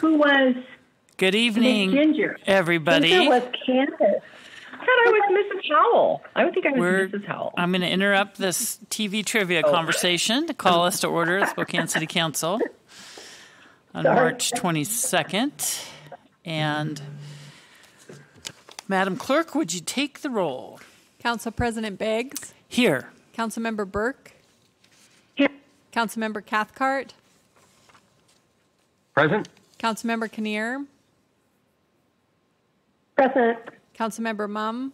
who was Good evening, Ginger? everybody. I think it was Candace. I thought I was Mrs. Howell. I would think I was We're, Mrs. Howell. I'm going to interrupt this TV trivia Oh. conversation to call us to order at Spokane City Council on March 22nd. And Madam Clerk, would you take the roll? Council President Beggs, Here. Councilmember Burke, Here. Councilmember Cathcart, Present? Councilmember Kinnear, Present. Councilmember Mumm,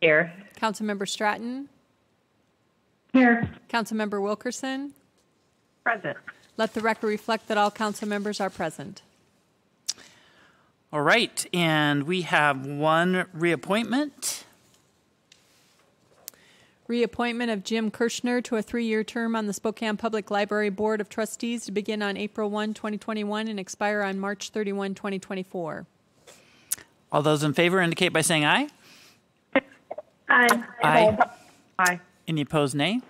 Here. Councilmember Stratton, Here. Councilmember Wilkerson. Present. Let the record reflect that all council members are present. All right. And we have one reappointment. Reappointment of Jim Kirschner to a three-year term on the Spokane Public Library Board of Trustees to begin on April 1, 2021 and expire on March 31, 2024. All those in favor indicate by saying aye. Aye. Aye. Aye. Any opposed, nay?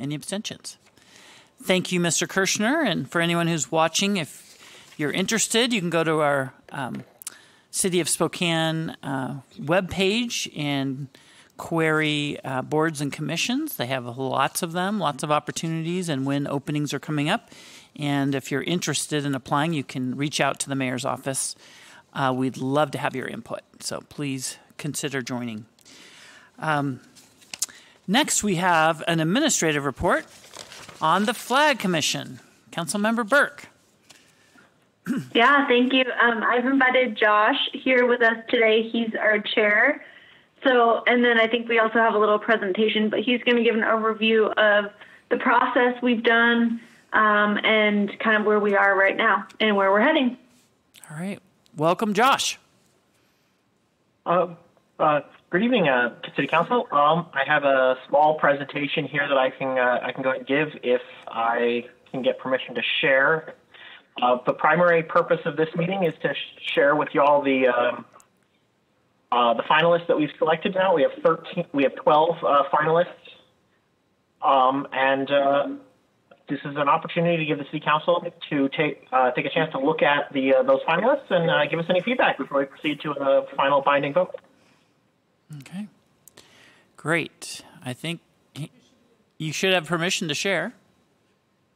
Any abstentions? Thank you, Mr. Kirschner. And for anyone who's watching, if you're interested, you can go to our um, City of Spokane uh, webpage and query uh, boards and commissions. They have lots of them, lots of opportunities, and when openings are coming up. And if you're interested in applying, you can reach out to the mayor's office. Uh, we'd love to have your input, so please consider joining. Next, we have an administrative report on the Flag Commission. Councilmember Burke. Yeah, thank you. Um, I've invited Josh here with us today. He's our chair. So, and then I think we also have a little presentation, but he's going to give an overview of the process we've done um, and kind of where we are right now and where we're heading. All right. Welcome, Josh. Uh, uh, good evening, uh, City Council. Um, I have a small presentation here that I can uh, I can go ahead and give if I can get permission to share. Uh, the primary purpose of this meeting is to sh- share with you all the um, uh, the finalists that we've selected. Now we have thirteen. We have twelve uh, finalists, um, and uh, this is an opportunity to give the City Council to take uh, take a chance to look at the uh, those finalists and uh, give us any feedback before we proceed to a final binding vote. Okay. Great. I think you should have permission to share.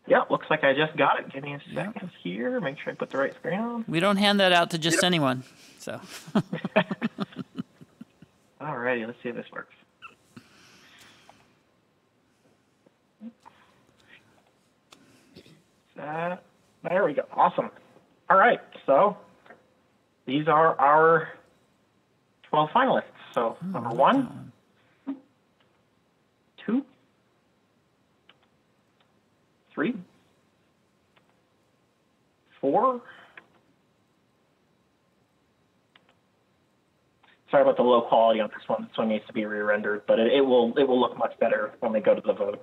Yeah, looks like I just got it. Give me a second here. Make sure I put the right screen on. We don't hand that out to just anyone. So, Alrighty, let's see if this works. That, there we go. Awesome. All right, so these are our 12 finalists. So oh, number one, two, three, four. Sorry about the low quality on this one. This one needs to be re-rendered, but it, it will it will look much better when they go to the vote.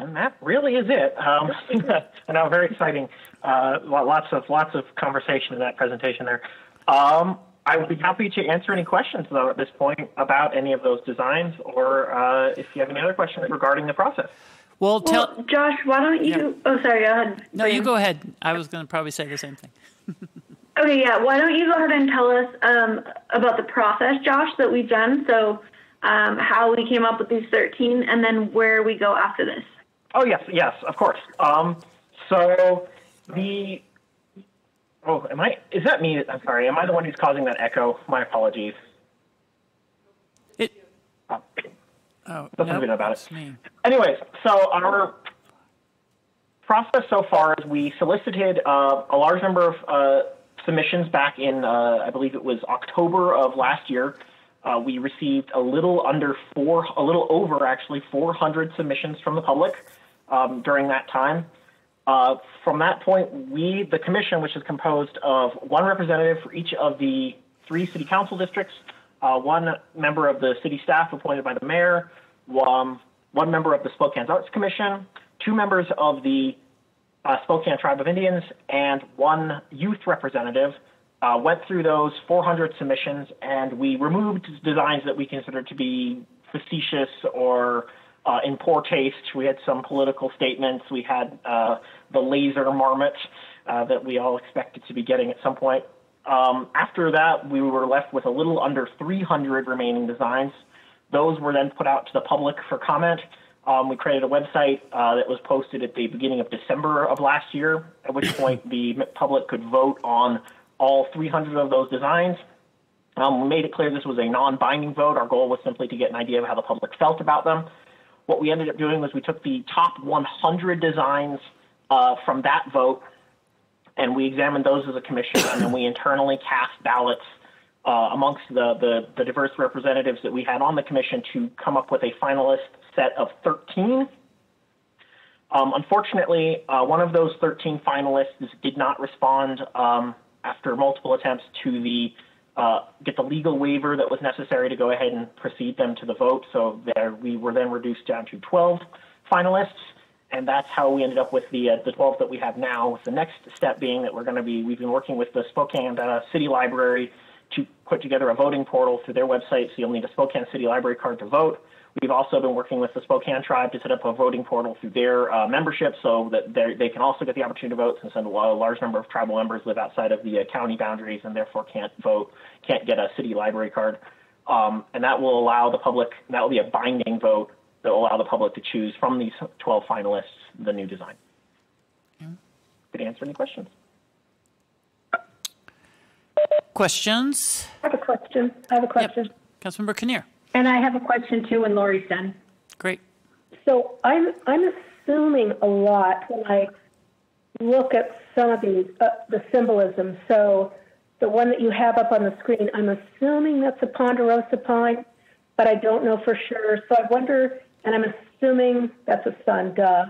And that really is it. Um, and now very exciting. Uh, lots of lots of conversation in that presentation there. Um, I would be happy to answer any questions though at this point about any of those designs, or uh, if you have any other questions regarding the process. well, tell. Well, Josh, why don't you? Oh, sorry. Go ahead. no, you go ahead. I was going to probably say the same thing. Okay, yeah. Why don't you go ahead and tell us um, about the process, Josh, that we've done? So, um, how we came up with these 13, and then where we go after this. Oh yes, yes, of course. Um, so the oh, am I? Is that me? I'm sorry. Am I the one who's causing that echo? My apologies. It. Oh. Oh, nope, about it. me. Anyways, so our process so far is we solicited uh, a large number of uh, submissions back in, uh, I believe it was October of last year. Uh, we received a little under four, a little over actually 400 submissions from the public um, during that time. Uh, from that point, we, the commission, which is composed of one representative for each of the three city council districts, uh, one member of the city staff appointed by the mayor, one, one member of the Spokane Arts Commission, two members of the uh, Spokane Tribe of Indians, and one youth representative uh, went through those 400 submissions and we removed designs that we considered to be facetious or uh, in poor taste. We had some political statements. We had uh, the laser marmot uh, that we all expected to be getting at some point. Um, after that, we were left with a little under 300 remaining designs. Those were then put out to the public for comment. Um, we created a website uh, that was posted at the beginning of December of last year, at which point the public could vote on all 300 of those designs. Um, we made it clear this was a non-binding vote. Our goal was simply to get an idea of how the public felt about them. What we ended up doing was we took the top 100 designs uh, from that vote and we examined those as a commission, and then we internally cast ballots uh, amongst the, the, the, diverse representatives that we had on the commission to come up with a finalist set of 13. Um, unfortunately, uh, one of those 13 finalists did not respond um, after multiple attempts to the uh, get the legal waiver that was necessary to go ahead and proceed them to the vote. So there, we were then reduced down to 12 finalists and that's how we ended up with the uh, the 12 that we have now. With the next step being that we're going to be we've been working with the Spokane uh, City Library to put together a voting portal through their website. So you'll need a Spokane City Library card to vote. We've also been working with the Spokane Tribe to set up a voting portal through their uh, membership so that they can also get the opportunity to vote since a large number of tribal members live outside of the uh, county boundaries and therefore can't vote, can't get a city library card. Um, and that will allow the public, that will be a binding vote that will allow the public to choose from these 12 finalists the new design. Did answer any questions? Questions? I have a question. I have a question. Yep. Councilmember Kinnear. And I have a question too when Lori's done. Great. So I'm I'm assuming a lot when I look at some of these uh, the symbolism. So the one that you have up on the screen, I'm assuming that's a ponderosa pine, but I don't know for sure. So I wonder and I'm assuming that's a sun, duh.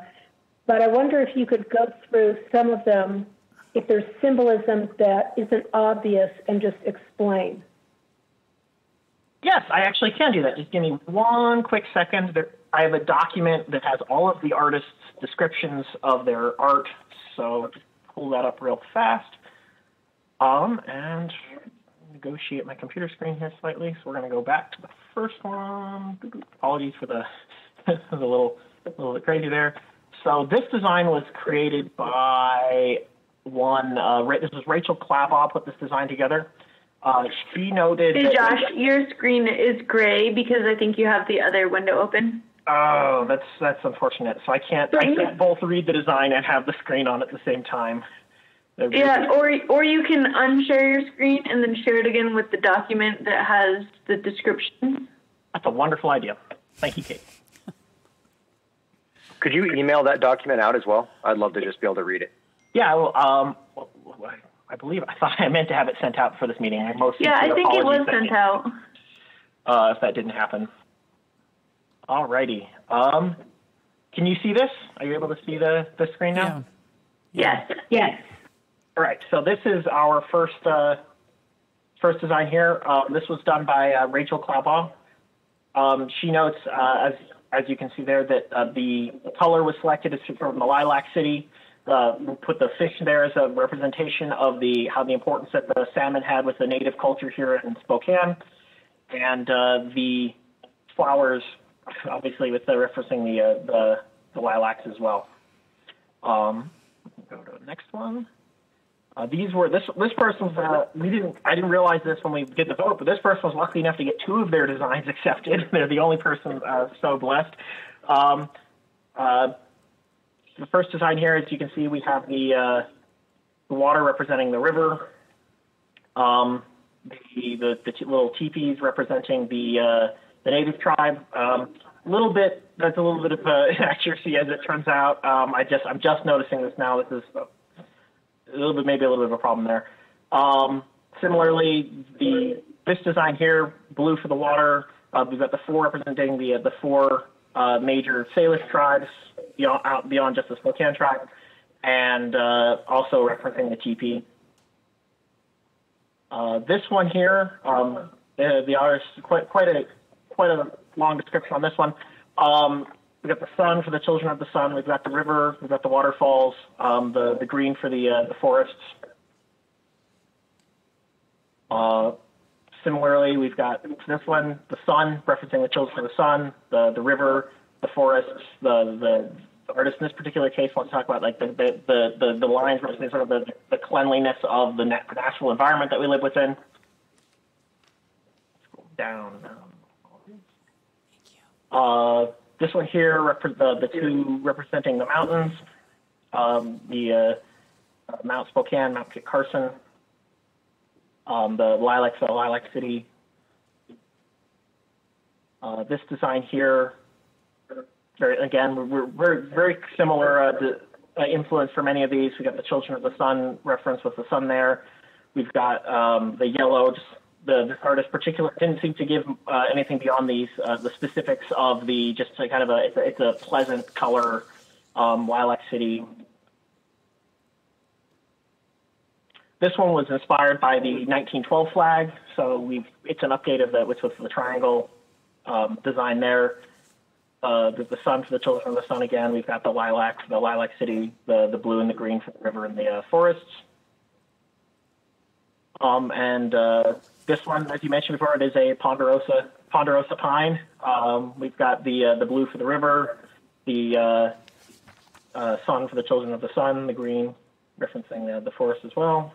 But I wonder if you could go through some of them, if there's symbolism that isn't obvious, and just explain. Yes, I actually can do that. Just give me one quick second. I have a document that has all of the artists' descriptions of their art. So pull that up real fast. Um, and negotiate my computer screen here slightly. So we're going to go back to the first one. Apologies for the a little, little crazy there. So this design was created by one. Uh, this was Rachel Clabaugh put this design together. Uh, she noted. Hey Josh, your screen is gray because I think you have the other window open. Oh, that's that's unfortunate. So I can't I can't both read the design and have the screen on at the same time. Yeah, or or you can unshare your screen and then share it again with the document that has the description. That's a wonderful idea. Thank you, Kate. Could you email that document out as well? I'd love to just be able to read it. Yeah, well, um, I believe I thought I meant to have it sent out for this meeting. I most yeah, I think it was sent out. Uh, if that didn't happen. Alrighty. Um, can you see this? Are you able to see the, the screen now? Yeah. Yes. Yes. All right. So this is our first uh, first design here. Uh, this was done by uh, Rachel Clabaugh. Um, she notes, uh, as as you can see there, that uh, the color was selected from the Lilac City. Uh, we put the fish there as a representation of the how the importance that the salmon had with the native culture here in Spokane, and uh, the flowers, obviously, with the referencing the uh, the, the lilacs as well. Um, go to the next one. Uh, these were this this person's uh, we didn't I didn't realize this when we did the vote, but this person was lucky enough to get two of their designs accepted. They're the only person uh, so blessed. Um, uh, the first design here, as you can see, we have the uh, the water representing the river. Um, the, the, the little teepees representing the uh, the native tribe. Um, a little bit that's a little bit of uh, accuracy as it turns out. Um, I just I'm just noticing this now. This is a little bit, maybe a little bit of a problem there. Um, similarly, the this design here, blue for the water. Uh, we've got the four representing the uh, the four uh, major Salish tribes beyond out beyond just the Spokane tribe, and uh, also referencing the TP. Uh, this one here, um, the, the artist quite quite a quite a long description on this one. Um, We've got the sun for the children of the sun. We've got the river. We've got the waterfalls. Um, the the green for the uh, the forests. Similarly, we've got this one, the sun, referencing the children of the sun, the, the river, the forests, the, the, the artist in this particular case wants to talk about like the, the, the, the, the lines representing sort of the, the cleanliness of the natural environment that we live within. Scroll down. Uh, this one here, the, the two representing the mountains, um, the uh, uh, Mount Spokane, Mount Kit Carson, um, the Lilac, the Lilac City. Uh, this design here, very, again, we're, we're very similar uh, the, uh, influence for many of these. We got the Children of the Sun reference with the sun there. We've got um, the yellow. Just the this artist particular didn't seem to give uh, anything beyond these uh, the specifics of the just kind of a it's a, it's a pleasant color um, lilac city. This one was inspired by the 1912 flag, so we it's an update of the which was the triangle um, design there. Uh, the, the sun for the children of the sun again. We've got the lilac for the lilac city, the the blue and the green for the river and the uh, forests. Um, and uh, this one, as you mentioned before, it is a ponderosa ponderosa pine. Um, we've got the uh, the blue for the river, the uh, uh, sun for the children of the sun, the green referencing uh, the forest as well.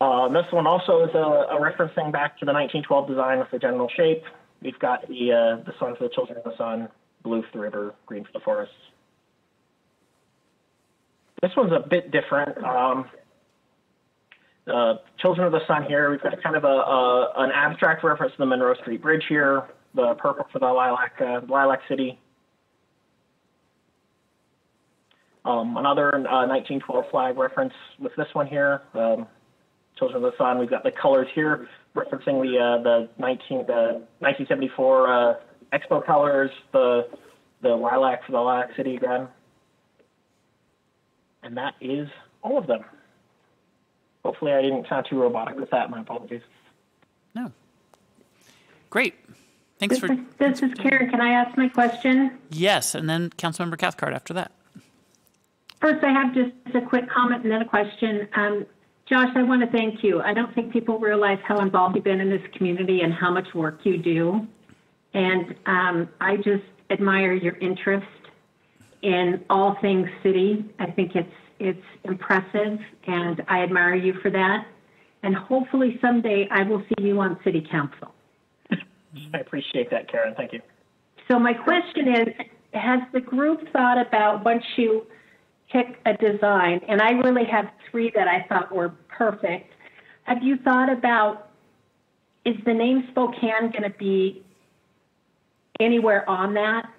Uh, this one also is a, a referencing back to the 1912 design with the general shape. We've got the uh, the sun for the children of the sun, blue for the river, green for the forests. This one's a bit different. Um, uh, Children of the Sun here, we've got kind of a, a, an abstract reference to the Monroe Street Bridge here, the purple for the Lilac, uh, Lilac City. Um, another uh, 1912 flag reference with this one here, um, Children of the Sun. We've got the colors here referencing the uh, the 19 the 1974 uh, Expo colors, the the lilac for the Lilac City again, and that is all of them. Hopefully, I didn't sound too robotic with that. My apologies. No. Great. Thanks This for is, this is Karen. Can I ask my question? yes, and then Councilmember Cathcart after that. First, I have just a quick comment and then a question. Um, Josh, I want to thank you. I don't think people realize how involved you've been in this community and how much work you do. And um, I just admire your interest in all things city. I think it's it's impressive, and I admire you for that. And hopefully someday I will see you on city council. I appreciate that, Karen. Thank you. So my question is, has the group thought about once you pick a design, and I really have three that I thought were perfect. Have you thought about, is the name Spokane going to be anywhere on that?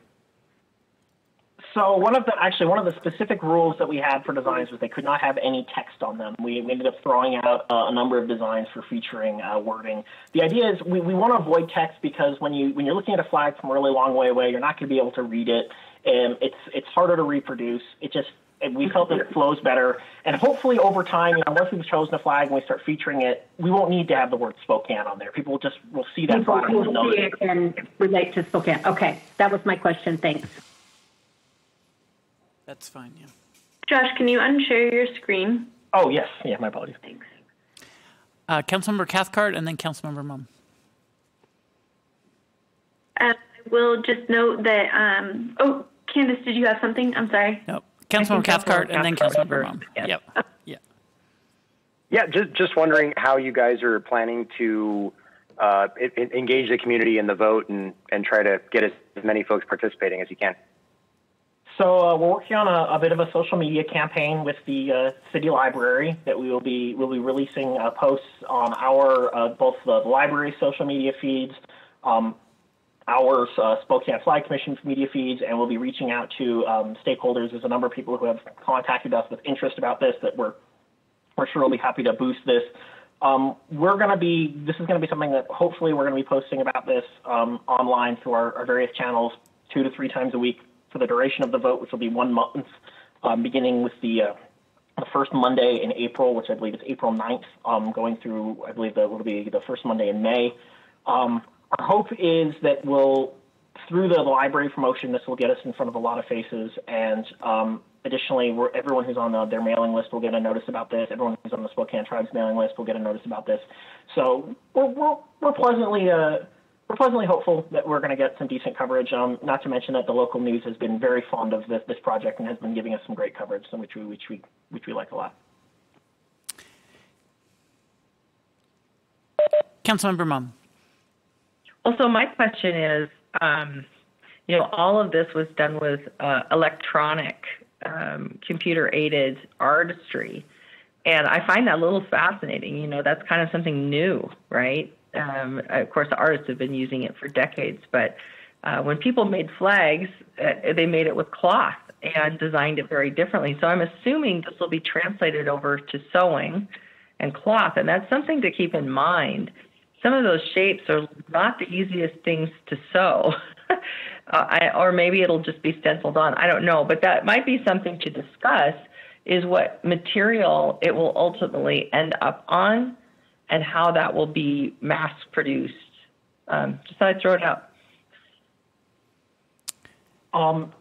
So one of the actually one of the specific rules that we had for designs was they could not have any text on them. We, we ended up throwing out uh, a number of designs for featuring uh, wording. The idea is we, we want to avoid text because when you when you're looking at a flag from a really long way away, you're not going to be able to read it. And it's it's harder to reproduce. It just and we felt that it flows better. And hopefully over time, you know, once we've chosen a flag and we start featuring it, we won't need to have the word Spokane on there. People will just will see that People flag and know see it. it and relate to Spokane. Okay, that was my question. Thanks. That's fine. Yeah. Josh, can you unshare your screen? Oh yes, yeah, my apologies. Thanks. Uh, Councilmember Cathcart and then Councilmember Mumm. Uh, I will just note that. Um, oh, Candice, did you have something? I'm sorry. No. Councilmember Cathcart Councilmember and then Cathcart Councilmember was Mumm. first, yes. Yep. Yeah. Yeah, just just wondering how you guys are planning to uh, engage the community in the vote and and try to get as many folks participating as you can. So uh, we're working on a, a bit of a social media campaign with the uh, city library that we will be will be releasing uh, posts on our uh, both the library social media feeds, um, our uh, Spokane Flag Commission media feeds, and we'll be reaching out to um, stakeholders. There's a number of people who have contacted us with interest about this that we're we're sure we'll be happy to boost this. Um, we're going to be, this is going to be something that hopefully we're going to be posting about this um, online through our, our various channels two to three times a week for the duration of the vote, which will be one month, um, beginning with the, uh, the first Monday in April, which I believe is April 9th, um, going through, I believe that it will be the first Monday in May. Our hope is that we'll, through the library promotion, this will get us in front of a lot of faces and um, additionally, everyone who's on the, their mailing list will get a notice about this. Everyone who's on the Spokane Tribes mailing list will get a notice about this. So we're we're, we're pleasantly uh, we're pleasantly hopeful that we're going to get some decent coverage. Um, not to mention that the local news has been very fond of this, this project and has been giving us some great coverage, which we which we which we like a lot. Councilmember Mumm. Also, my question is, um, you know, all of this was done with uh, electronic, um, computer-aided artistry, and I find that a little fascinating. You know, that's kind of something new, right? Um, of course, the artists have been using it for decades, but uh, when people made flags, uh, they made it with cloth and designed it very differently. So I'm assuming this will be translated over to sewing and cloth, and that's something to keep in mind. Some of those shapes are not the easiest things to sew, uh, I, or maybe it'll just be stenciled on. I don't know, but that might be something to discuss. Is what material it will ultimately end up on and how that will be mass produced. Um, just thought I'd throw it out. Um,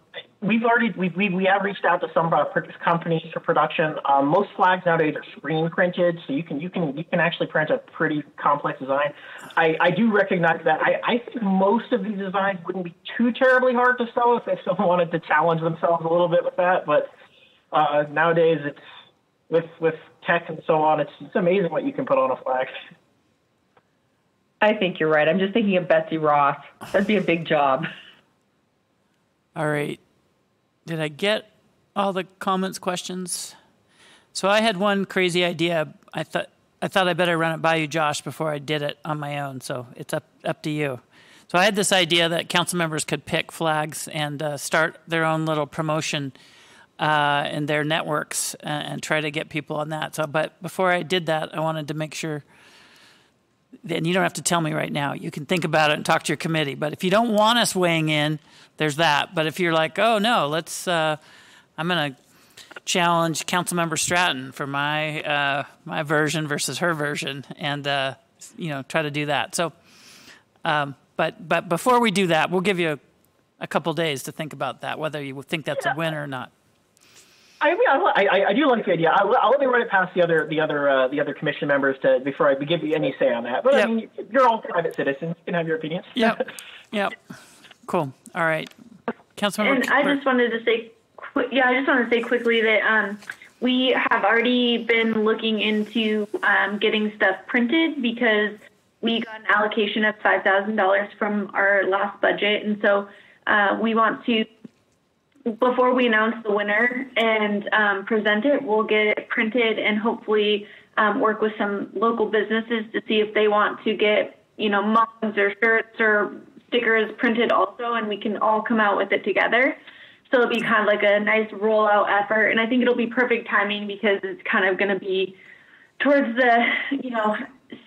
we've already we we we have reached out to some of our companies for production. Um, most flags nowadays are screen printed, so you can you can you can actually print a pretty complex design. I, I do recognize that. I, I think most of these designs wouldn't be too terribly hard to sew if, if someone wanted to challenge themselves a little bit with that. But uh, nowadays, it's with with tech and so on. It's it's amazing what you can put on a flag. I think you're right. I'm just thinking of Betsy Ross. That'd be a big job. All right. Did I get all the comments, questions? So I had one crazy idea. I thought I thought I better run it by you, Josh, before I did it on my own. So it's up up to you. So I had this idea that council members could pick flags and uh, start their own little promotion uh, in their networks and, and, try to get people on that. So, but before I did that, I wanted to make sure. And you don't have to tell me right now. You can think about it and talk to your committee. But if you don't want us weighing in, there's that. But if you're like, oh no, let's, uh, I'm going to challenge Councilmember Stratton for my uh, my version versus her version, and uh, you know try to do that. So, um, but but before we do that, we'll give you a, a couple days to think about that, whether you think that's a win or not. I, mean, I, I, do like the idea. I'll, I'll, let me run it past the other the other uh, the other commission members to before I give you any say on that. But yep. I mean, you're all private citizens. You can have your opinions. Yep. yep. Cool. All right. Councilmember. And I just wanted to say, yeah, I just wanted to say quickly that um, we have already been looking into um, getting stuff printed because we got an allocation of five thousand dollars from our last budget, and so uh, we want to before we announce the winner and um, present it, we'll get it printed and hopefully um, work with some local businesses to see if they want to get, you know, mugs or shirts or stickers printed also, and we can all come out with it together. So it'll be kind of like a nice rollout effort, and I think it'll be perfect timing because it's kind of going to be towards the, you know,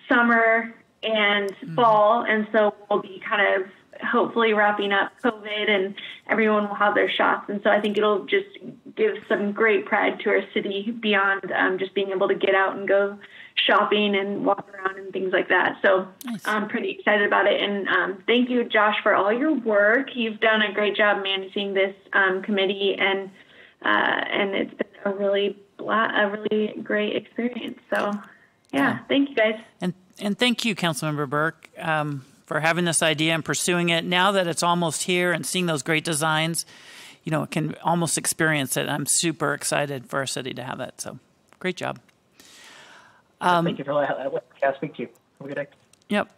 summer and mm-hmm. fall, and so we'll be kind of hopefully wrapping up COVID and everyone will have their shots. And so I think it'll just give some great pride to our city beyond um, just being able to get out and go shopping and walk around and things like that. So nice. I'm pretty excited about it. And um, thank you, Josh, for all your work. You've done a great job managing this um, committee, and uh, and it's been a really a really great experience. So yeah, thank you guys. And and thank you, Councilmember Burke. Um, for having this idea and pursuing it. Now that it's almost here and seeing those great designs, you know, can almost experience it. I'm super excited for our city to have it. So, great job. Um, Thank you for letting me speak to you. Have a good day. Yep.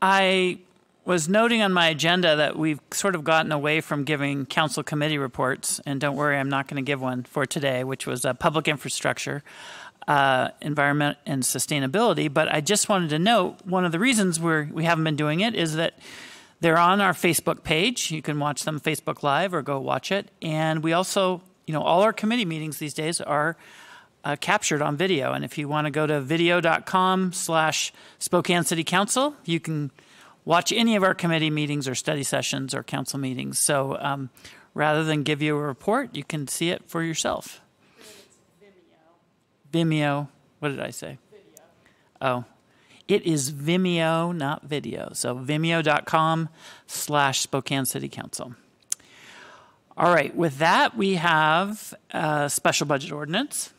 I was noting on my agenda that we've sort of gotten away from giving council committee reports, and don't worry, I'm not going to give one for today, which was uh, public infrastructure uh, environment and sustainability. But I just wanted to note one of the reasons we're, we haven't been doing it is that they're on our Facebook page. You can watch them Facebook Live or go watch it. And we also, you know, all our committee meetings these days are uh, captured on video. And if you want to go to video.com slash Spokane City Council, you can watch any of our committee meetings or study sessions or council meetings. So um, rather than give you a report, you can see it for yourself. Vimeo. What did I say? Video. Oh, it is Vimeo, not video. So vimeo.com slash Spokane City Council. All right, with that, we have a special budget ordinance.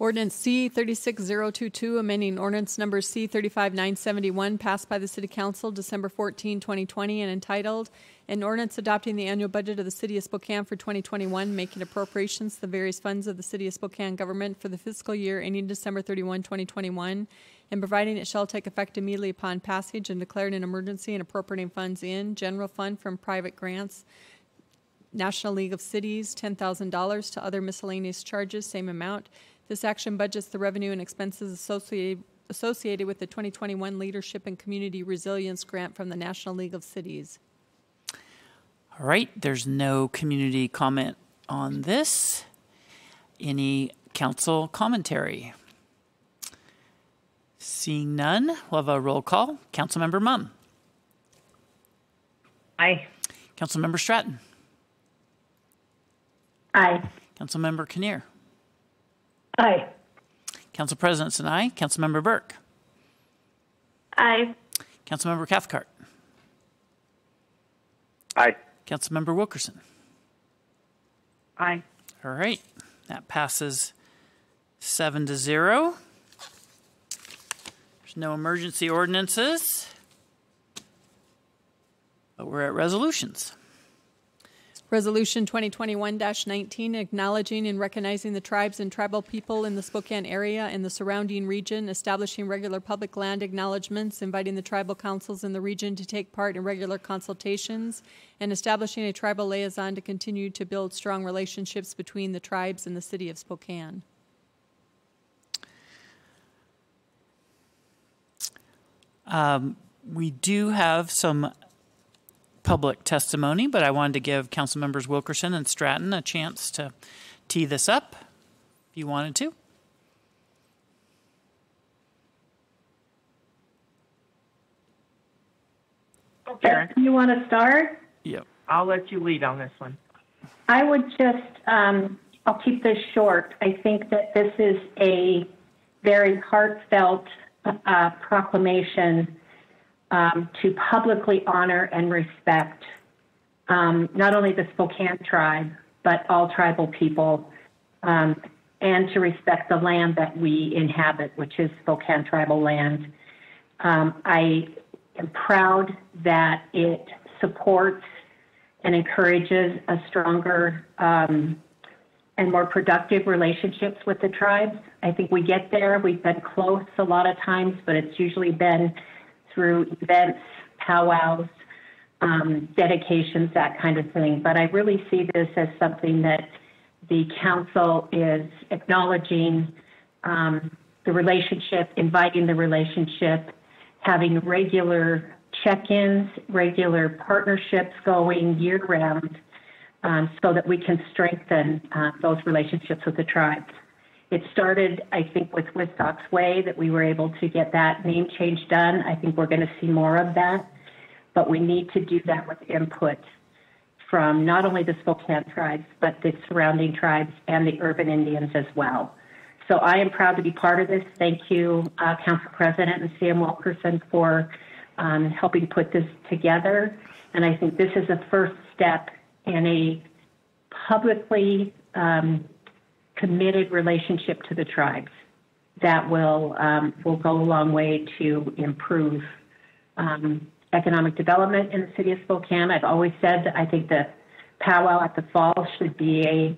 Ordinance C 36022, amending ordinance number C 35971, passed by the City Council December 14, 2020, and entitled, An Ordinance Adopting the Annual Budget of the City of Spokane for 2021, making appropriations to the various funds of the City of Spokane government for the fiscal year ending December 31, 2021, and providing it shall take effect immediately upon passage and declaring an emergency and appropriating funds in general fund from private grants National League of Cities, $10,000 to other miscellaneous charges, same amount. This action budgets the revenue and expenses associated, associated with the 2021 Leadership and Community Resilience Grant from the National League of Cities. All right, there's no community comment on this. Any council commentary? Seeing none, we'll have a roll call. Councilmember Mumm. Aye. Councilmember Stratton. Aye. Councilmember Kinnear. Aye. Council President Sinai. Councilmember Burke. Aye. Councilmember Cathcart. Aye. Councilmember Wilkerson. Aye. All right, that passes seven to zero. There's no emergency ordinances, but we're at resolutions. Resolution 2021-19, acknowledging and recognizing the tribes and tribal people in the Spokane area and the surrounding region, establishing regular public land acknowledgements, inviting the tribal councils in the region to take part in regular consultations, and establishing a tribal liaison to continue to build strong relationships between the tribes and the city of Spokane. Um, we do have some public testimony, but I wanted to give council members Wilkerson and Stratton a chance to tee this up if you wanted to. Karen, You want to start? Yep. I'll let you lead on this one. I would just, um, I'll keep this short. I think that this is a very heartfelt uh, proclamation um, to publicly honor and respect um, not only the Spokane tribe, but all tribal people, um, and to respect the land that we inhabit, which is Spokane tribal land. Um, I am proud that it supports and encourages a stronger um, and more productive relationships with the tribes. I think we get there. We've been close a lot of times, but it's usually been through events, powwows, um, dedications, that kind of thing. But I really see this as something that the council is acknowledging um, the relationship, inviting the relationship, having regular check-ins, regular partnerships going year-round, um, so that we can strengthen uh, those relationships with the tribes. It started, I think, with Whistalks Way that we were able to get that name change done. I think we're going to see more of that, but we need to do that with input from not only the Spokane tribes, but the surrounding tribes and the urban Indians as well. So I am proud to be part of this. Thank you, uh, Council President and Sam Wilkerson, for um, helping put this together. And I think this is a first step in a publicly um, committed relationship to the tribes that will um, will go a long way to improve um, economic development in the city of Spokane. I've always said that I think the powwow at the fall should be a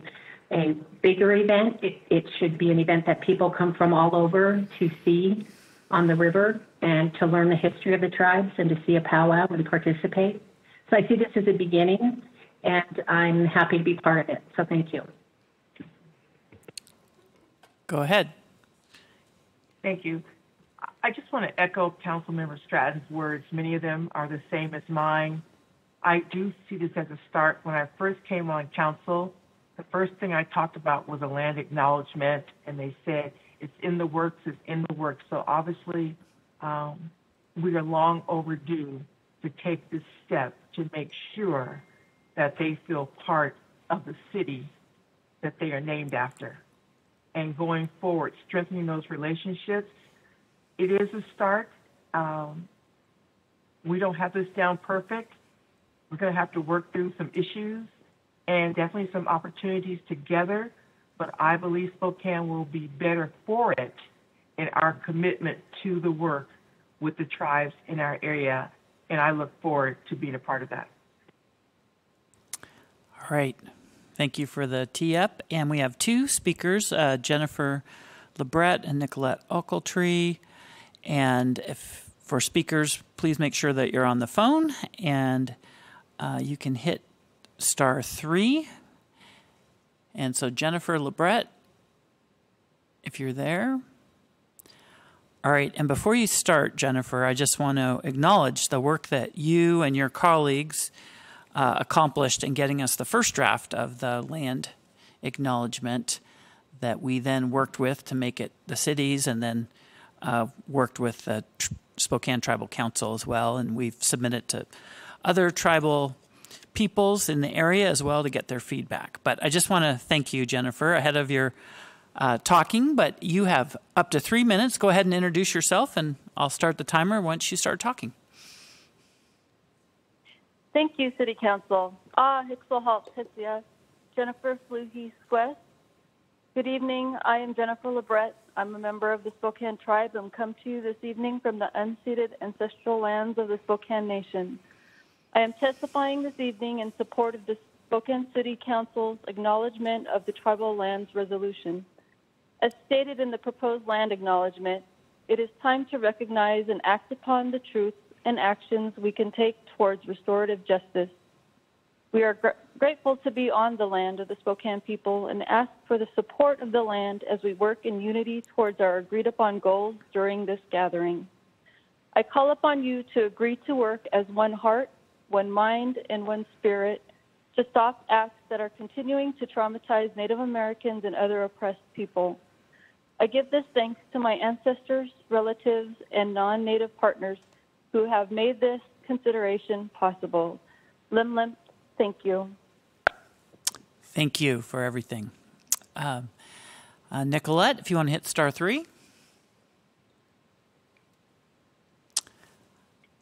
a bigger event. It, it should be an event that people come from all over to see on the river and to learn the history of the tribes and to see a powwow and participate. So I see this as a beginning, and I'm happy to be part of it. So thank you. Go ahead. Thank you. I just want to echo Councilmember Stratton's words. Many of them are the same as mine. I do see this as a start. When I first came on council, the first thing I talked about was a land acknowledgement, and they said it's in the works, it's in the works. So obviously, um, we are long overdue to take this step to make sure that they feel part of the city that they are named after. And going forward, strengthening those relationships, it is a start. Um, we don't have this down perfect, We're going to have to work through some issues and definitely some opportunities together, but I believe Spokane will be better for it in our commitment to the work with the tribes in our area, and I look forward to being a part of that. All right. Thank you for the tee up. And we have two speakers, uh, Jennifer Lebret and Nicolette Ochiltree. And if for speakers, please make sure that you're on the phone and uh, you can hit star three. And so, Jennifer Lebret, if you're there. All right, and before you start, Jennifer, I just want to acknowledge the work that you and your colleagues uh, accomplished in getting us the first draft of the land acknowledgement that we then worked with to make it the cities and then uh, worked with the Tr- Spokane Tribal Council as well. And we've submitted to other tribal peoples in the area as well to get their feedback. But I just want to thank you, Jennifer, ahead of your uh, talking. But you have up to three minutes. Go ahead and introduce yourself, and I'll start the timer once you start talking. Thank you, City Council. Ah, Hixel Hitsia, Jennifer Fluhe Squest. Good evening. I am Jennifer Lebret. I'm a member of the Spokane Tribe and come to you this evening from the unceded ancestral lands of the Spokane Nation. I am testifying this evening in support of the Spokane City Council's acknowledgement of the Tribal Lands Resolution. As stated in the proposed land acknowledgement, it is time to recognize and act upon the truths and actions we can take towards restorative justice. We are gr- grateful to be on the land of the Spokane people and ask for the support of the land as we work in unity towards our agreed upon goals during this gathering. I call upon you to agree to work as one heart, one mind, and one spirit to stop acts that are continuing to traumatize Native Americans and other oppressed people. I give this thanks to my ancestors, relatives, and non Native partners who have made this consideration possible. Lim Lim, thank you. Thank you for everything. Um, uh, Nicolette, if you want to hit star three.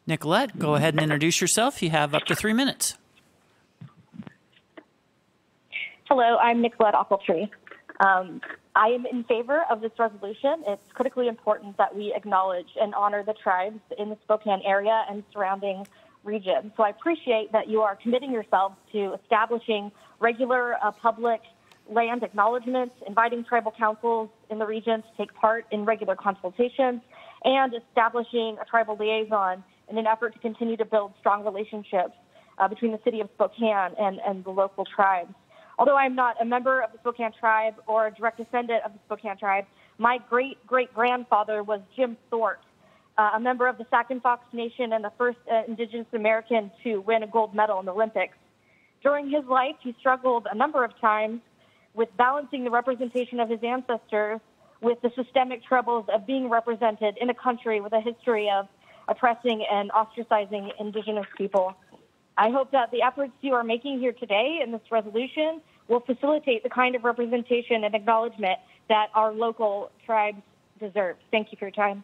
Nicolette, go ahead and introduce yourself. You have up to three minutes. Hello, I'm Nicolette Ochiltree. Um, I am in favor of this resolution. It's critically important that we acknowledge and honor the tribes in the Spokane area and surrounding region. So I appreciate that you are committing yourselves to establishing regular uh, public land acknowledgments, inviting tribal councils in the region to take part in regular consultations, and establishing a tribal liaison in an effort to continue to build strong relationships uh, between the city of Spokane and, and the local tribes. Although I'm not a member of the Spokane tribe or a direct descendant of the Spokane tribe, my great great grandfather was Jim Thorpe, uh, a member of the Sac and Fox Nation and the first uh, Indigenous American to win a gold medal in the Olympics. During his life, he struggled a number of times with balancing the representation of his ancestors with the systemic troubles of being represented in a country with a history of oppressing and ostracizing Indigenous people. I hope that the efforts you are making here today in this resolution will facilitate the kind of representation and acknowledgement that our local tribes deserve. Thank you for your time.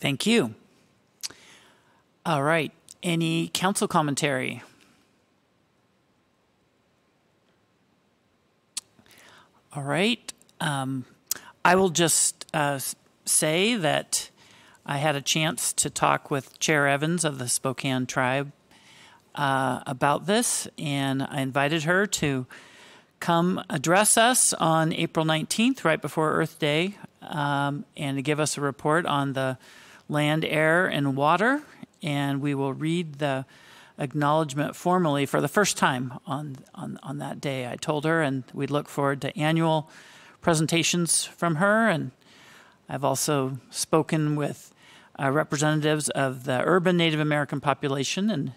Thank you. All right. Any council commentary? All right. Um, I will just uh, say that I had a chance to talk with Chair Evans of the Spokane Tribe uh, about this, and I invited her to come address us on April 19th, right before Earth Day, um, and to give us a report on the land, air, and water. And we will read the acknowledgement formally for the first time on, on, on that day. I told her, and we look forward to annual presentations from her. And I've also spoken with uh, representatives of the urban Native American population and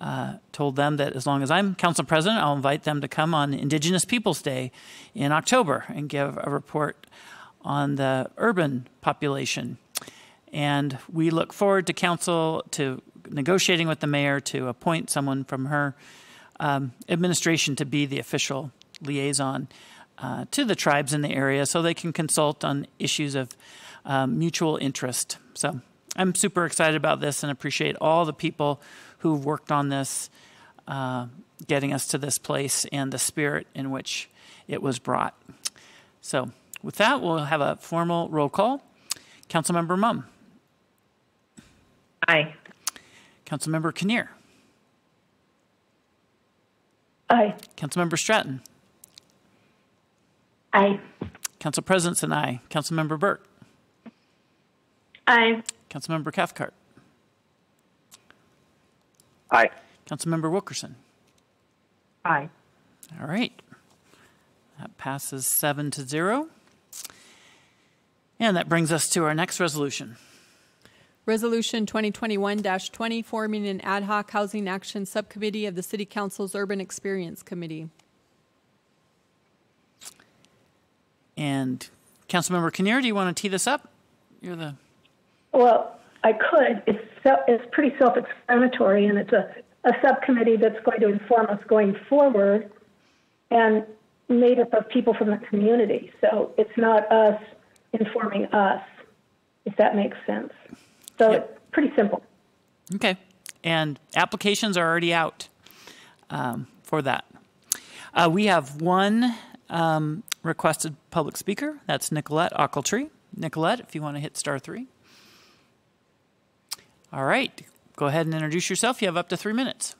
uh, told them that as long as I'm council president, I'll invite them to come on Indigenous Peoples Day in October and give a report on the urban population. And we look forward to council to negotiating with the mayor to appoint someone from her um, administration to be the official liaison uh, to the tribes in the area so they can consult on issues of um, mutual interest. So I'm super excited about this and appreciate all the people who've worked on this, uh, getting us to this place, and the spirit in which it was brought. So, with that, we'll have a formal roll call. Councilmember Mumm. Aye. Councilmember Kinnear. Aye. Councilmember Stratton. Aye. Council President's and I. Councilmember Burke. Aye. Councilmember Cathcart. Aye. Councilmember Wilkerson. Aye. All right. That passes seven to zero. And that brings us to our next resolution. Resolution 2021-20 forming an ad hoc housing action subcommittee of the City Council's Urban Experience Committee. And Councilmember Kinnear, do you want to tee this up? You're the Well, I could. It's, it's pretty self-explanatory, and it's a, a subcommittee that's going to inform us going forward and made up of people from the community. So it's not us informing us, if that makes sense. So Yep. it's pretty simple. Okay. And applications are already out um, for that. Uh, we have one um, requested public speaker. That's Nicolette Ochiltree. Nicolette, if you want to hit star three. All right. Go ahead and introduce yourself. You have up to three minutes.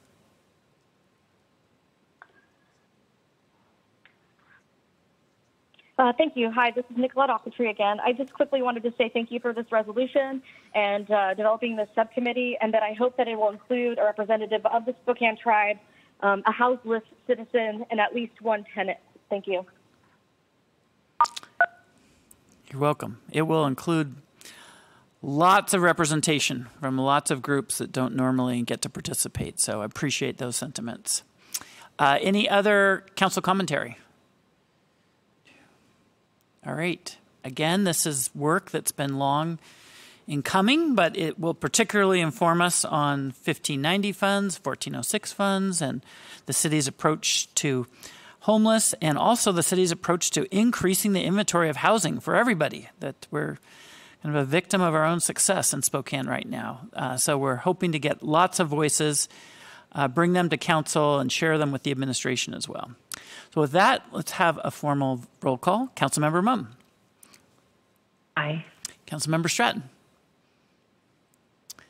Uh, thank you. Hi, this is Nicolette Ochiltree again. I just quickly wanted to say thank you for this resolution and uh, developing this subcommittee, and that I hope that it will include a representative of the Spokane tribe, um, a houseless citizen, and at least one tenant. Thank you. You're welcome. It will include lots of representation from lots of groups that don't normally get to participate. So I appreciate those sentiments. Uh, any other council commentary? All right. Again, this is work that's been long in coming, but it will particularly inform us on 1590 funds, 1406 funds, and the city's approach to homeless, and also the city's approach to increasing the inventory of housing for everybody. That we're kind of a victim of our own success in Spokane right now. Uh, so we're hoping to get lots of voices, uh, bring them to council, and share them with the administration as well. So with that, let's have a formal roll call. Councilmember Mumm. Aye. Councilmember Stratton.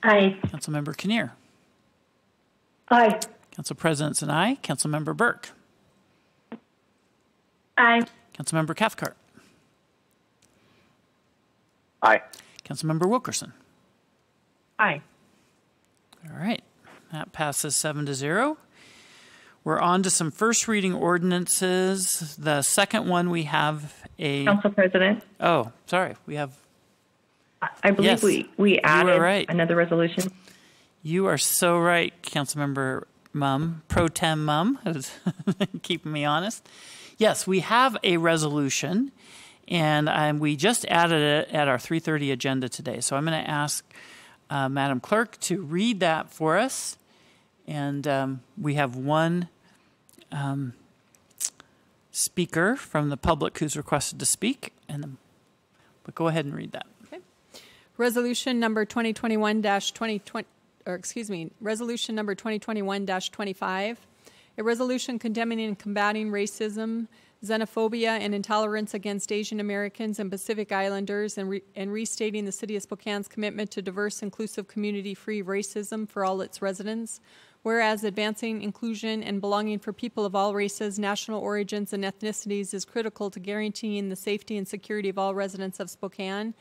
Aye. Councilmember Kinnear. Aye. Council Presidents and I. Councilmember Burke. Aye. Councilmember Cathcart. Aye. Councilmember Wilkerson. Aye. All right. That passes seven to zero. We're on to some first reading ordinances. The second one we have a. Council President, Oh, sorry. We have. I believe Yes, we, we you added right. another resolution. You are so right, Councilmember Mumm, Pro Tem Mumm, who's keeping me honest. Yes, we have a resolution, and um, we just added it at our 3:30 agenda today. So I'm going to ask uh, Madam Clerk to read that for us, and um, we have one um, speaker from the public who's requested to speak, and but go ahead and read that. Okay. Resolution number 2021-2020, or excuse me, resolution number 2021-25, a resolution condemning and combating racism, xenophobia, and intolerance against Asian Americans and Pacific Islanders, and, re- and restating the City of Spokane's commitment to diverse, inclusive, community-free racism for all its residents. Whereas advancing inclusion and belonging for people of all races, national origins, and ethnicities is critical to guaranteeing the safety and security of all residents of Spokane.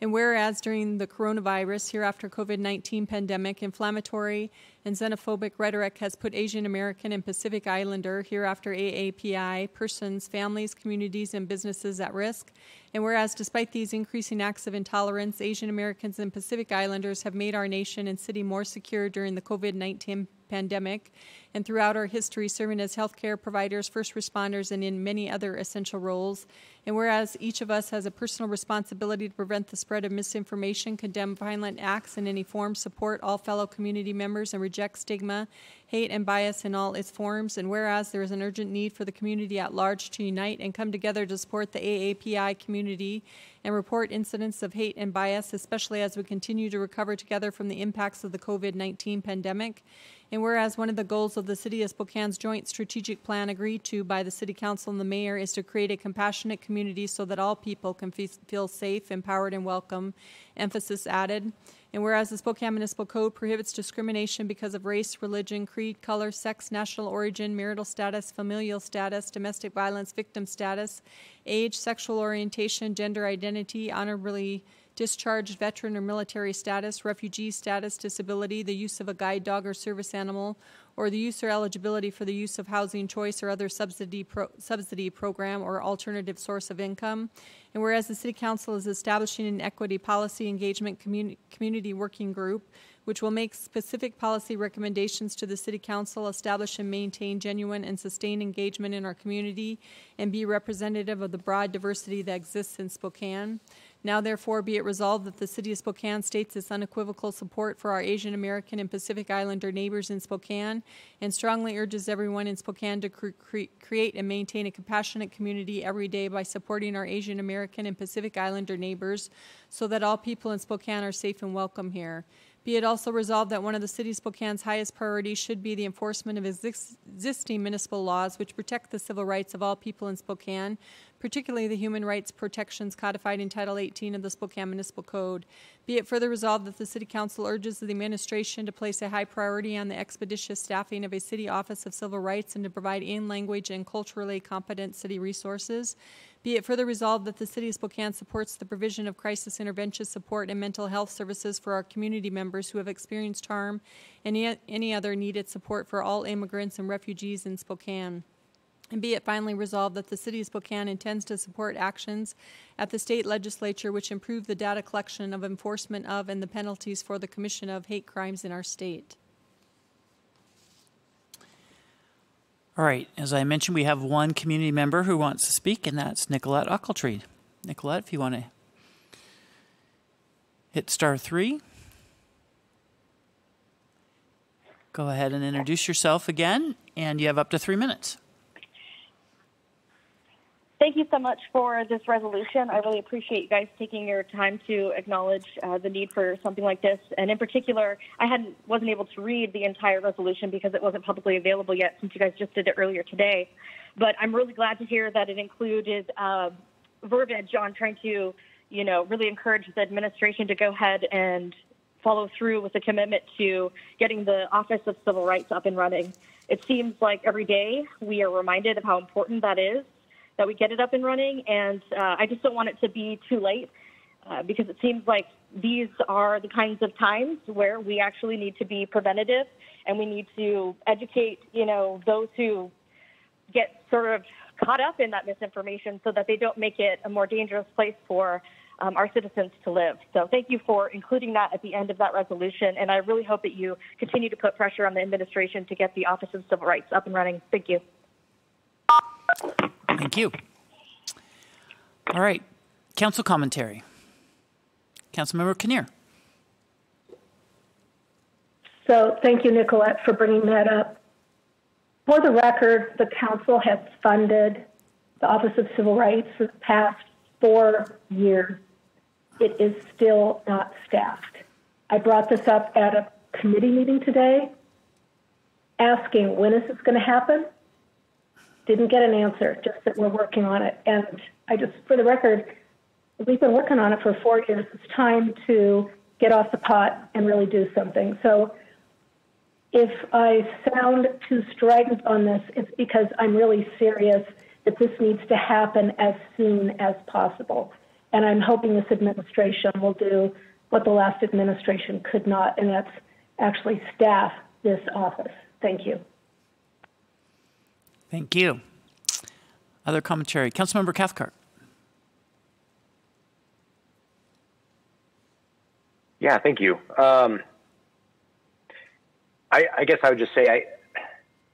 And whereas during the coronavirus, hereafter COVID 19 pandemic, inflammatory and xenophobic rhetoric has put Asian American and Pacific Islander, hereafter AAPI, persons, families, communities, and businesses at risk. And whereas despite these increasing acts of intolerance, Asian Americans and Pacific Islanders have made our nation and city more secure during the COVID 19 pandemic. And throughout our history serving as healthcare providers, first responders, and in many other essential roles. And whereas each of us has a personal responsibility to prevent the spread of misinformation, condemn violent acts in any form, support all fellow community members, and reject stigma, hate, and bias in all its forms. And whereas there is an urgent need for the community at large to unite and come together to support the AAPI community and report incidents of hate and bias, especially as we continue to recover together from the impacts of the COVID 19 pandemic. And whereas one of the goals of the City of Spokane's joint strategic plan agreed to by the City Council and the Mayor is to create a compassionate community so that all people can fe- feel safe, empowered, and welcome, emphasis added. And whereas the Spokane Municipal Code prohibits discrimination because of race, religion, creed, color, sex, national origin, marital status, familial status, domestic violence victim status, age, sexual orientation, gender identity, honorably discharged veteran or military status, refugee status, disability, the use of a guide dog or service animal, or the use or eligibility for the use of housing choice or other subsidy pro- subsidy program or alternative source of income. And whereas the City Council is establishing an equity policy engagement communi- community working group, which will make specific policy recommendations to the City Council, establish and maintain genuine and sustained engagement in our community, and be representative of the broad diversity that exists in Spokane. Now, therefore, be it resolved that the City of Spokane states its unequivocal support for our Asian American and Pacific Islander neighbors in Spokane and strongly urges everyone in Spokane to cre- cre- create and maintain a compassionate community every day by supporting our Asian American and Pacific Islander neighbors so that all people in Spokane are safe and welcome here. Be it also resolved that one of the city of Spokane's highest priorities should be the enforcement of exis- existing municipal laws which protect the civil rights of all people in Spokane, particularly the human rights protections codified in Title 18 of the Spokane Municipal Code. Be it further resolved that the City Council urges the administration to place a high priority on the expeditious staffing of a City Office of Civil Rights and to provide in language and culturally competent city resources. Be it further resolved that the City of Spokane supports the provision of crisis intervention support and mental health services for our community members who have experienced harm and any, other needed support for all immigrants and refugees in Spokane. And be it finally resolved that the City of Spokane intends to support actions at the state legislature which improve the data collection of enforcement of and the penalties for the commission of hate crimes in our state. All right, as I mentioned, we have one community member who wants to speak, and that's Nicolette Ochiltree. Nicolette, if you want to hit star three. Go ahead and introduce yourself again, and you have up to three minutes. Thank you so much for this resolution. I really appreciate you guys taking your time to acknowledge uh, the need for something like this. And in particular, I hadn't wasn't able to read the entire resolution because it wasn't publicly available yet, since you guys just did it earlier today. But I'm really glad to hear that it included uh, verbiage on trying to, you know, really encourage the administration to go ahead and follow through with the commitment to getting the Office of Civil Rights up and running. It seems like every day we are reminded of how important that is that we get it up and running. And uh, I just don't want it to be too late uh, because it seems like these are the kinds of times where we actually need to be preventative and we need to educate, you know, those who get sort of caught up in that misinformation so that they don't make it a more dangerous place for um, our citizens to live. So thank you for including that at the end of that resolution. And I really hope that you continue to put pressure on the administration to get the Office of Civil Rights up and running. Thank you. Thank you. All right, council commentary. Councilmember Kinnear. So thank you, Nicolette, for bringing that up. For the record, the council has funded the Office of Civil Rights for the past four years. It is still not staffed. I brought this up at a committee meeting today, asking when is this going to happen? Didn't get an answer, just that we're working on it. And I just, for the record, we've been working on it for four years. It's time to get off the pot and really do something. So if I sound too strident on this, it's because I'm really serious that this needs to happen as soon as possible. And I'm hoping this administration will do what the last administration could not, and that's actually staff this office. Thank you. Thank you. Other commentary. Councilmember Cathcart. Yeah, thank you. Um, I, I, guess I would just say I,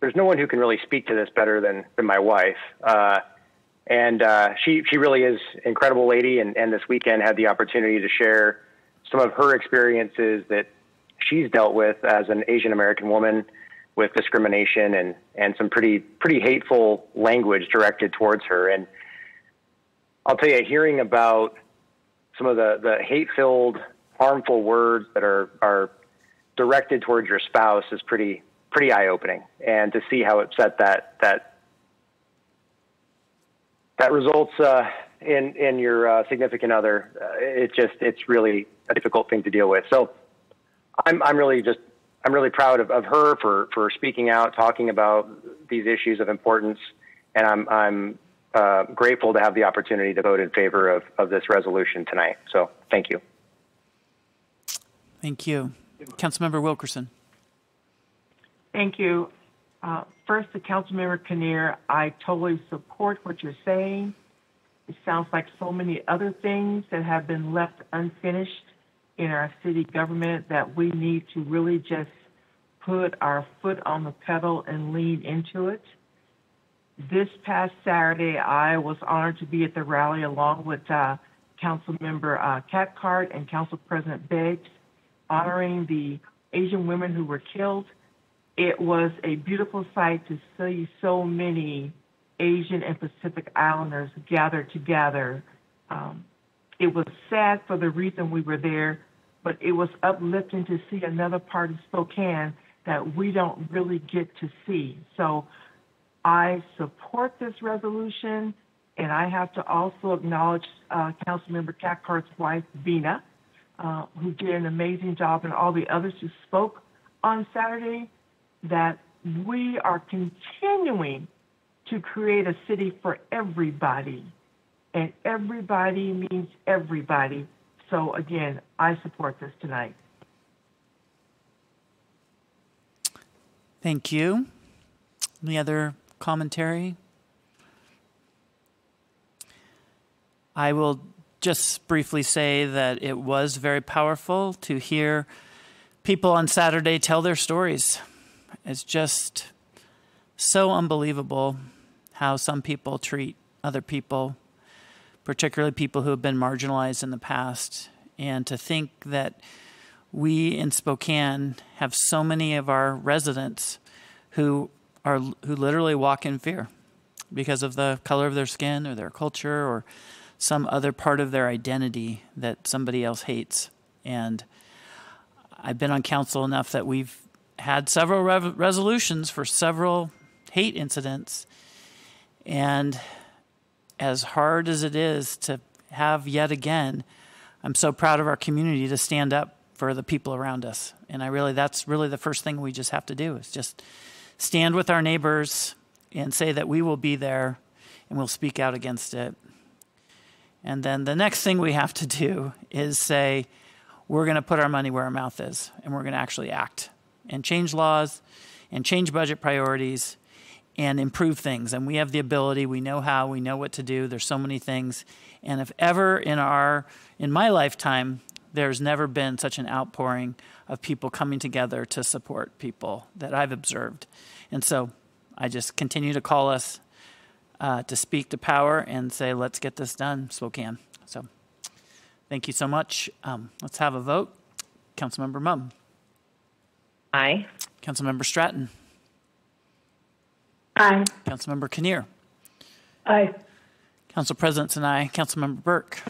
there's no one who can really speak to this better than than my wife. Uh, and uh, she she really is an incredible lady. And, and this weekend had the opportunity to share some of her experiences that she's dealt with as an Asian American woman with discrimination and and some pretty pretty hateful language directed towards her. And I'll tell you, hearing about some of the the hate filled, harmful words that are are directed towards your spouse is pretty pretty eye opening. And to see how upset that that that results uh, in in your uh, significant other, uh, it just it's really a difficult thing to deal with. So I'm I'm really just I'm really proud of, of her for for speaking out, talking about these issues of importance, and I'm I'm uh, grateful to have the opportunity to vote in favor of of this resolution tonight. So thank you. Thank you, Councilmember Wilkerson. Thank you. Uh, first, to Councilmember Kinnear, I totally support what you're saying. It sounds like so many other things that have been left unfinished in our city government that we need to really just put our foot on the pedal and lean into it. This past Saturday, I was honored to be at the rally along with uh, Councilmember uh, Cathcart and Council President Beggs, honoring the Asian women who were killed it was a beautiful sight to see so many Asian and Pacific Islanders gathered together. Um, it was sad for the reason we were there, but it was uplifting to see another part of Spokane that we don't really get to see. So I support this resolution, and I have to also acknowledge uh, Councilmember Cathcart's wife, Vina, uh, who did an amazing job, and all the others who spoke on Saturday that we are continuing to create a city for everybody. And everybody means everybody. So again, I support this tonight. Thank you. Any other commentary? I will just briefly say that it was very powerful to hear people on Saturday tell their stories. It's just so unbelievable how some people treat other people, particularly people who have been marginalized in the past. And to think that we in Spokane have so many of our residents who are who literally walk in fear because of the color of their skin or their culture or some other part of their identity that somebody else hates. And I've been on council enough that we've had several rev- resolutions for several hate incidents. And as hard as it is to have yet again, I'm so proud of our community to stand up for the people around us. And I really, that's really the first thing we just have to do is just stand with our neighbors and say that we will be there and we'll speak out against it. And then the next thing we have to do is say, we're going to put our money where our mouth is and we're going to actually act and change laws and change budget priorities and improve things. And we have the ability, we know how, we know what to do. There's so many things. And if ever in our in my lifetime there's never been such an outpouring of people coming together to support people that I've observed. And so I just continue to call us uh, to speak to power and say, let's get this done, Spokane. So thank you so much. Um, let's have a vote. Councilmember Mumm. Aye. Councilmember Stratton. Aye. Councilmember Kinnear. Aye. Council President and I. Councilmember Burke.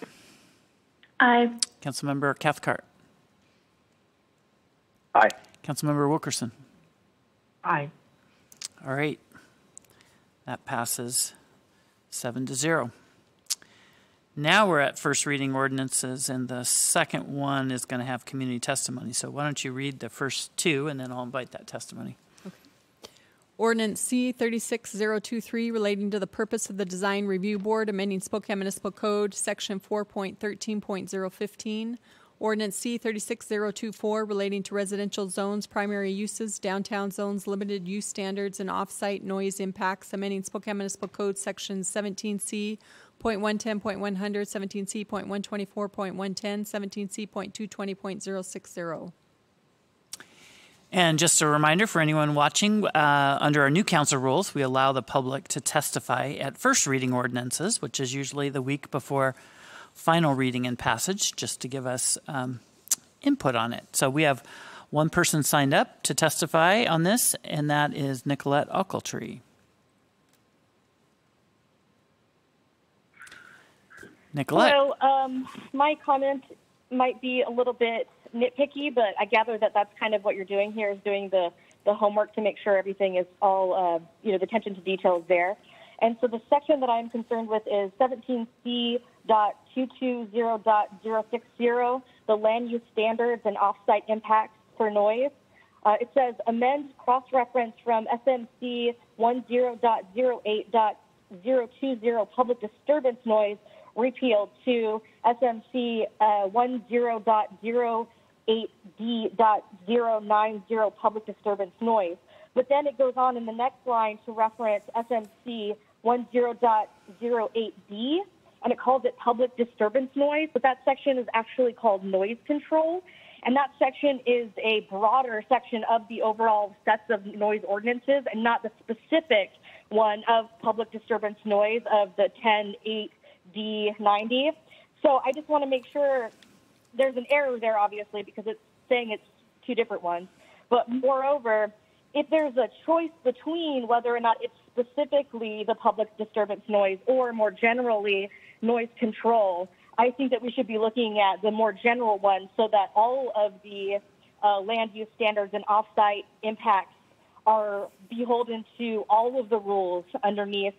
Aye. Councilmember Cathcart. Aye. Councilmember Wilkerson. Aye. All right. That passes seven to zero. Now we're at first reading ordinances, and the second one is going to have community testimony. So why don't you read the first two, and then I'll invite that testimony. Ordinance C 36023 relating to the purpose of the Design Review Board, amending Spokane Municipal Code, Section 4.13.015. Ordinance C 36024 relating to residential zones, primary uses, downtown zones, limited use standards, and offsite noise impacts, amending Spokane Municipal Code, Section 17C. 17C.124.110, 17C.220.060. And just a reminder for anyone watching, uh, under our new council rules, we allow the public to testify at first reading ordinances, which is usually the week before final reading and passage, just to give us um, input on it. So we have one person signed up to testify on this, and that is Nicolette Ochiltree. Nicolette. Hello. Um, my comment might be a little bit nitpicky, but I gather that that's kind of what you're doing here is doing the, the homework to make sure everything is all, uh, you know, the attention to detail is there. And so the section that I'm concerned with is 17C.220.060, the land use standards and offsite impacts for noise. Uh, it says amend cross-reference from SMC 10.08.020 public disturbance noise repealed to SMC uh, 10.08D.090 public disturbance noise. But then it goes on in the next line to reference SMC 10.08D, and it calls it public disturbance noise, but that section is actually called noise control. And that section is a broader section of the overall sets of noise ordinances and not the specific one of public disturbance noise of the 10.8D90. So I just want to make sure there's an error there, obviously, because it's saying it's two different ones. But moreover, if there's a choice between whether or not it's specifically the public disturbance noise or more generally noise control, I think that we should be looking at the more general one so that all of the uh, land use standards and offsite impacts are beholden to all of the rules underneath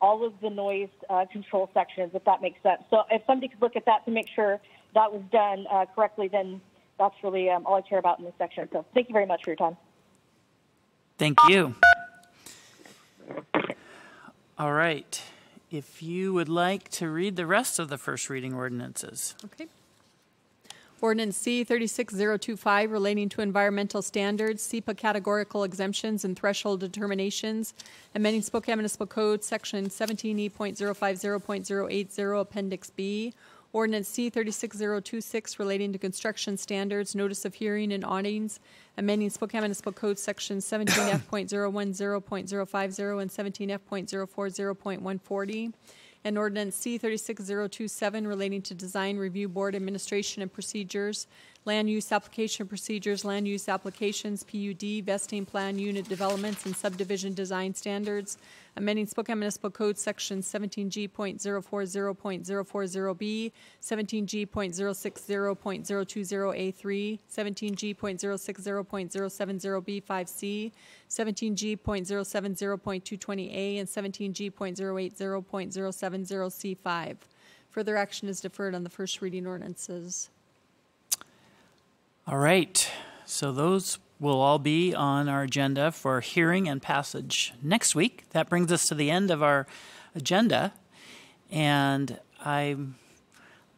all of the noise uh, control sections, if that makes sense. So if somebody could look at that to make sure that was done uh, correctly, then that's really um, all I care about in this section. So thank you very much for your time. Thank you. All right. If you would like to read the rest of the first reading ordinances. Okay. Ordinance C 36025 relating to environmental standards, SEPA categorical exemptions and threshold determinations, amending Spokane Municipal Code Section 17E.050.080 Appendix B, Ordinance C 36026 relating to construction standards, notice of hearing and awnings, amending Spokane Municipal Code Section 17F.010.050 and 17F.040.140, and Ordinance C 36027 relating to design review board administration and procedures, land use application procedures, land use applications, PUD, vesting plan, unit developments, and subdivision design standards, amending Spokane Municipal Code Section 17G.040.040B, 17G.060.020A3, 17G.060.070B 5C, 17G.070.220A, and 17G.080.070C5. Further action is deferred on the first reading ordinances. All right. So those will all be on our agenda for hearing and passage next week. That brings us to the end of our agenda. And I'm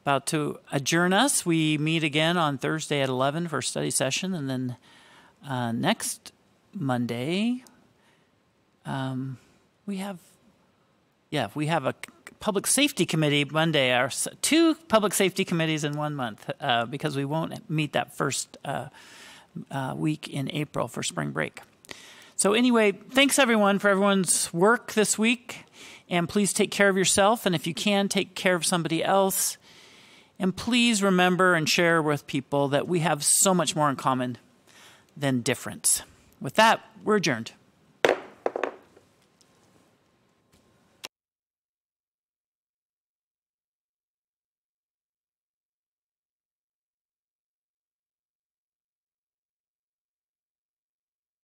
about to adjourn us. We meet again on Thursday at 11 for study session. And then uh, next Monday, um, we have, yeah, we have a public safety committee Monday. Our two public safety committees in one month uh, because we won't meet that first uh, uh, week in April for spring break. So anyway, thanks everyone for everyone's work this week, and please take care of yourself. And if you can, take care of somebody else. And please remember and share with people that we have so much more in common than difference. With that, we're adjourned.